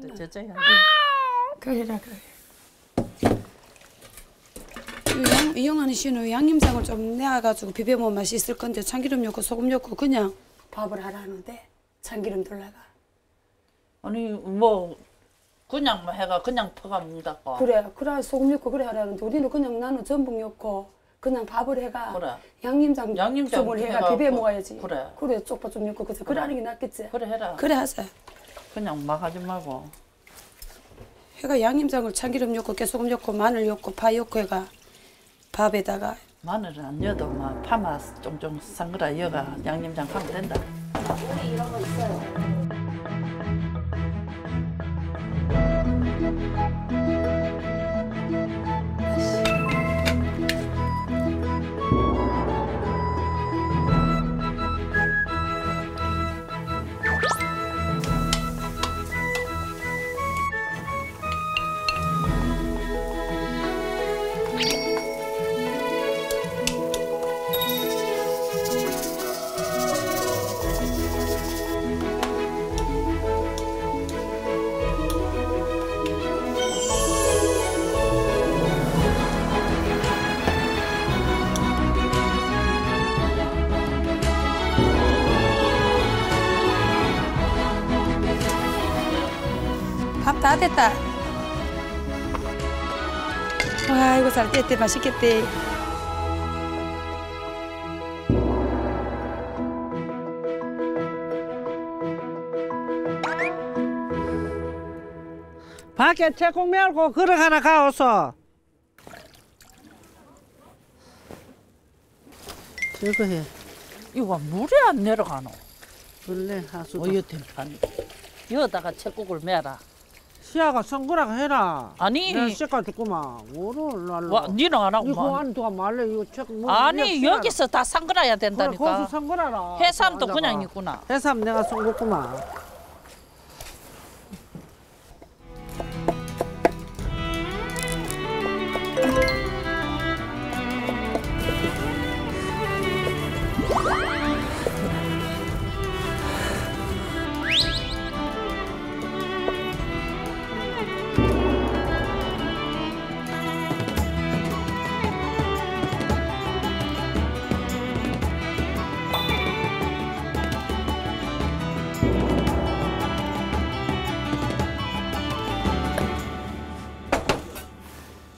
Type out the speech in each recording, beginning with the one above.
그래 저저야. 그래라 그래. 이 이영환이 씨는 양념장을 좀 내가지고 비벼면 맛이 있을 건데 참기름 넣고 소금 넣고 그냥 밥을 하라는데 참기름 돌라가. 아니 뭐 그냥 뭐 해가 그냥 퍼가 먹다고. 그래 그래 소금 넣고 그래 하라는데 우리는 그냥 나는 전복 넣고 그냥 밥을 해가 그래. 양념장 양념장 좀을 해가 해가 비벼 그- 먹어야지. 그래. 그래 쪽파 좀 넣고 그래 그래 하는 게 낫겠지. 그래 해라. 그래 하자. 그냥 막 하지 말고. 해가 양념장을 참기름 넣고 깨소금 넣고 마늘 넣고 파 넣고 해가 밥에다가 마늘은 안 넣어도 막 파마 쫑쫑 상그라 여가 양념장 하면 된다. 밥다 됐다. 와 이거 잘 됐대 맛있겠대. 밖에 말고 그릇 하나 가오소. 저거 해. 이거 물에 안 내려가노. 원래 하수. 어여 템판. 여다가 채국을 매라. 시아가 선거라고 해라. 아니. 내가 시가 죽구만. 뭐를. 와 니는 안 하고 이거 뭐. 안 두가 말래 이거 책 뭐. 아니 여기서 다 그래 된다니까. 거기서 선거라라. 해삼도 앉아봐. 그냥 있구나. 해삼 내가 선거구만.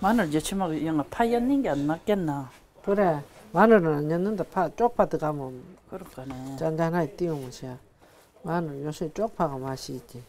마늘 여치마고 영어 파 였는 게 안 낫겠나. 그래. 마늘은 안 넣는다. 파 쪽파 들어가면 그럴까네. 짠짠하게 띄우면 시야. 마늘 요새 쪽파가 맛이 있지.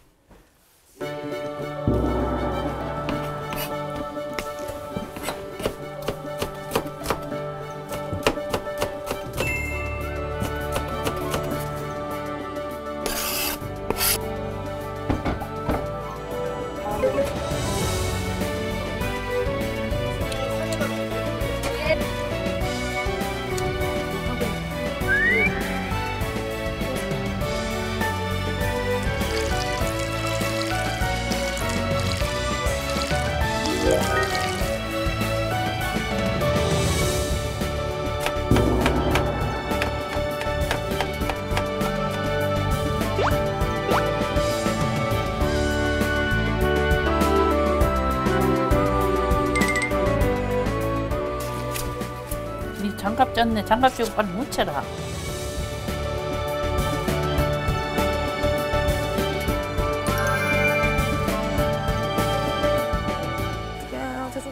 니 장갑 쥐고 빨리 묻혀라.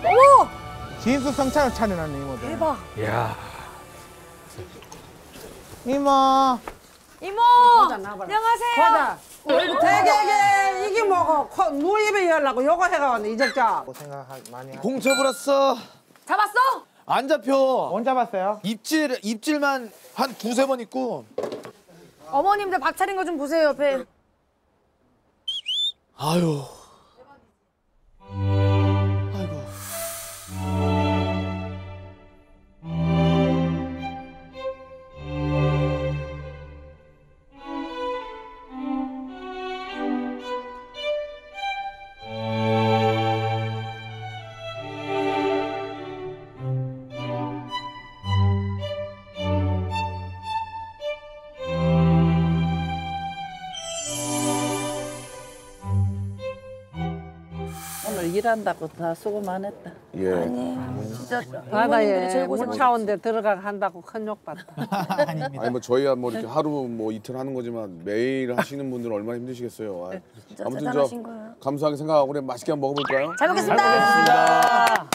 어머 진수 성찬을 차려놨네 이모들. 대박. 이야. 이모. 이모 안녕하세요. 되게 이게 뭐고 코- 누 입에 열라고 요거 해가 왔네 이적자. 생각 많이 하. 공쳐 불었어. 잡았어? 안 잡혀. 언제 봤어요? 입질 입질만 한 두세 번 있고. 어머님들 밥 차린 거 좀 보세요 옆에. 아유. 한다고 다 수고 많았다. 예. 진짜 바다에 제일 물 고생 차온데 들어가 한다고 큰 욕 받다. 아니 뭐 저희야 뭐 이렇게 하루 뭐 이틀 하는 거지만 매일 하시는 분들은 얼마나 힘드시겠어요. 아, 진짜 아무튼 저 거예요. 감사하게 생각하고 우리 맛있게 한번 먹어볼까요? 잘 먹겠습니다.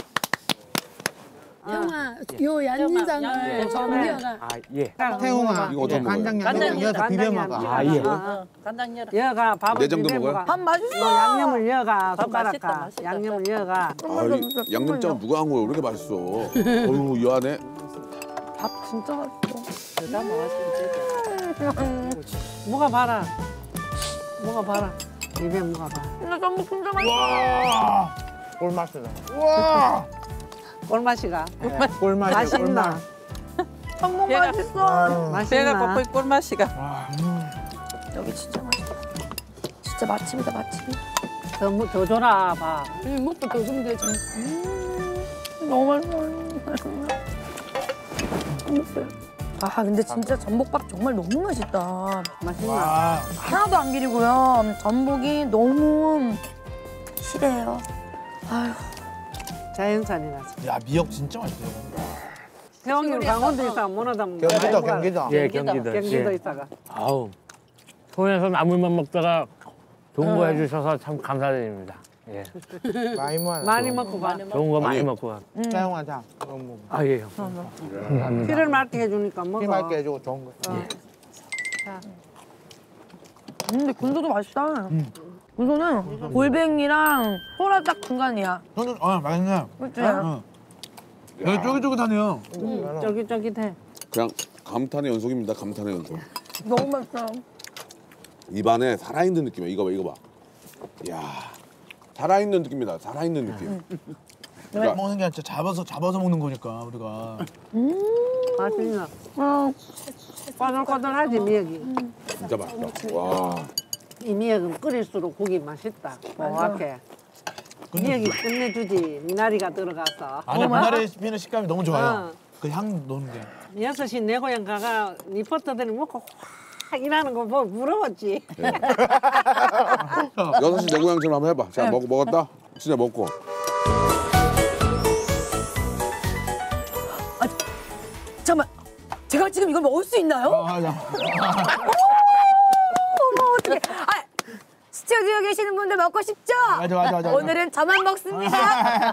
형아, 요 양념장을 정리하라. 아 예. 태웅아 이거 먹어요? 간장 간장 양념 넣어서 비벼 먹어. 아, 예. 어, 간장 열어. 여가 밥을 내장도 비벼 먹어요? 먹어. 밥 맛있어. 요 양념을 여가 맛있다. 양념을 여가 아, 이 양념장 누가 한 거예요? 왜 이렇게 맛있어? 어휴 이 안에 밥 진짜 맛있어. 다 먹었으면 뭐가 봐라. 뭐가 봐라. 입에 뭐가 봐. 진짜 전복 진짜 맛있어. 꿀맛이다. 와. 꿀맛이가. 꿀맛이야. 맛있나? 전복 배가- 맛있어. 맛있나? 고플 꿀맛이가. 여기 진짜 맛있다. 진짜 맛집이다 맛집. 더, 무- 더 줘라 봐. 응, 먹고 더 주면 되지. 너무 맛있어. 아 근데 진짜 전복밥 정말 너무 맛있다. 맛있나? 하나도 안 비리고요. 전복이 너무 실해요. 아유. 자연산이라서. 야 미역 진짜 맛있어요. 태왕님 강원도 있어 못하다 경기도 경기도. 예, 경기도. 경기도 예. 있다가. 아우. 서울에서 나물만 먹다가 좋은 거 해주셔서 참 감사드립니다. 예. 많이 먹어. 많이 먹고 가. 좋은 거 많이. 먹고 가. 태웅아 자. 이거 먹어. 아, 예. 감사합니다. 피를 맑게 해주니까 먹어. 피 맑게 해주고 좋은 거. 근데 군소도 맛있다. 군소는 골뱅이랑 소라 딱 중간이야. 저는 아 맛있네. 그치? 되게 쫄깃쫄깃하네요. 음, 쫄깃쫄깃해. 그냥 감탄의 연속입니다. 감탄의 연속. 너무 맛있어. 입안에 살아있는 느낌이야. 이거 봐, 이거 봐. 야 살아있는 느낌이다. 살아있는 느낌. 그러니까 먹는 게 아니라 진짜 잡아서 잡아서 먹는 거니까 우리가. 맛있나? 꼬들꼬들하지 미역이. 진짜 맛있다. 와. 이 미역은 끓일수록 국이 맛있다. 고하게. 미역이 끝내주지. 미나리가 들어가서. 안에 미나리 씹히는 식감이 너무 좋아요. 어. 그향 넣는 게. 여섯 시 내 고향 가가 리포터들이 먹고 확 일하는 거 보고 부러웠지. 여섯 시 내 고향처럼 한번 해봐. 자, 먹, 먹었다? 진짜 먹고. 잠깐만. 제가 지금 이걸 먹을 수 있나요? 아, 야. 어머 어떡해. 아, 스튜디오 계시는 분들 먹고 싶죠? 맞아, 맞아, 맞아. 오늘은 저만 먹습니다.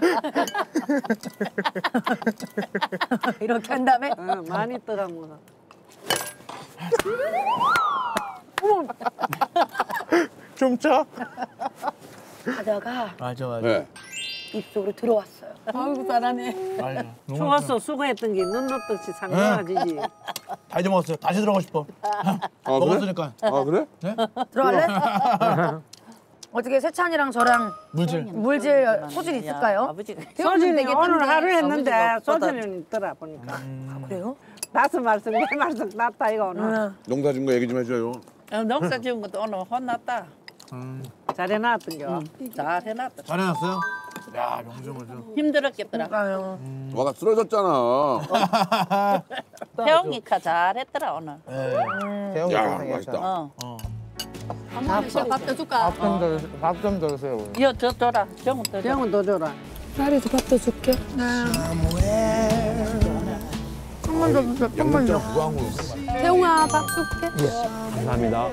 이렇게 한 다음에 어, 많이 떠가면서. 춤춰? 과자가 맞아, 맞아. 네. 입속으로 들어왔어요. 아이고, 잘하네. 너무 추웠어 수고했던 게 눈 녹듯이 상상하지지. 다 잊어먹었어요. 다시 들어가고 싶어. 아, 그래? 먹었으니까. 아, 그래? 들어갈래? 어떻게 세찬이랑 저랑 물질. 물질 소질 있을까요? 소진이 오늘 하루 했는데 소진이 있더라 보니까. 아, 그래요? 다섯 말씀 네 말씀 났다 이거 오늘. 응. 농사 진거 얘기 좀 해줘요. 어, 농사 지은 것도 오늘 혼났다. 잘해놨던 겨. 잘 해놨다. 잘 해놨어요? 야 명정을 좀. 힘들었겠더라. 아유. 와가 쓰러졌잖아. 태영이가 잘했더라 오늘. 태웅이 야, 고생했어. 맛있다. 어. 한 번만 더 밥더 줄까? 밥좀 더, 밥좀 더 주세요. 우리. 이거 저 줘라. 정은 더 줘라. 병은 더 줘라. 쌀이도 밥더 줄게. 양념장 누가 한 거였어? 태웅아, 밥 줄게. 감사합니다.